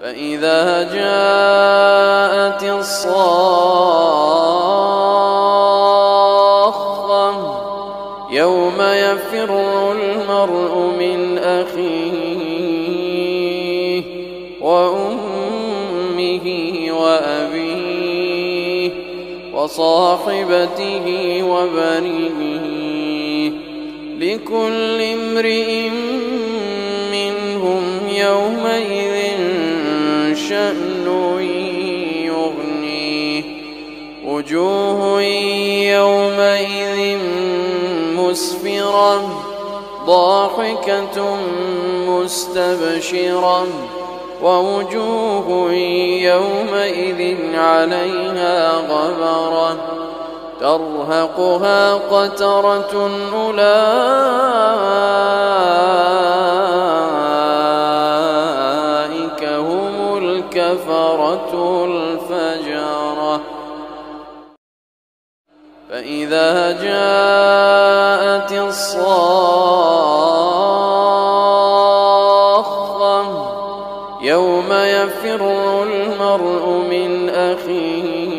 فإذا جاءت الصاخة يوم يفر المرء من أخيه وأمه وأبيه وصاحبته وبنيه لكل امرئ منهم يومئذ شأن يغنيه وجوه يومئذ مسفرة ضاحكة مستبشرة ووجوه يومئذ عليها غبرة. ترهقها قترة أولئك الكفرة الفجرة فإذا جاءت الصاخة يوم يفر المرء من أخيه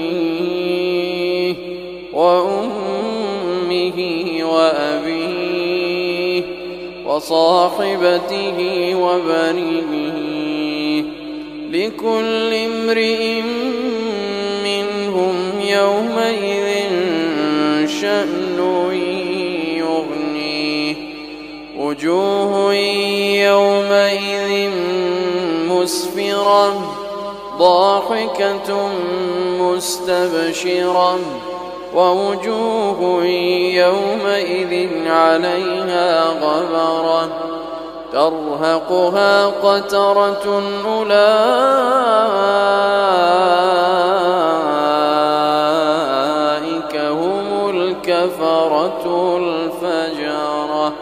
وأمه وأبيه وصاحبته وبنيه. لكل امرئ منهم يومئذ شأن يغنيه. وجوه يومئذ مسفرة ضاحكة مستبشرة. ووجوه يومئذ عليها غبرة. ترهقها قترة أولئك هم الكفرة الفجرة